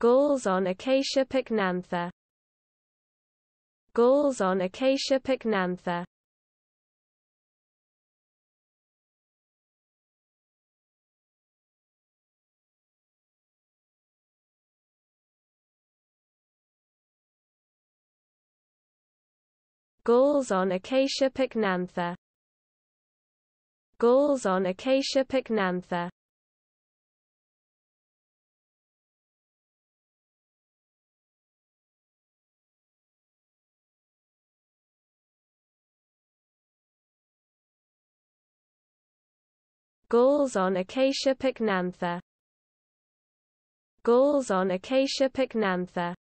Galls on Acacia pycnantha Galls on Acacia pycnantha Galls on Acacia pycnantha Galls on Acacia pycnantha Galls on Acacia pycnantha Galls on Acacia pycnantha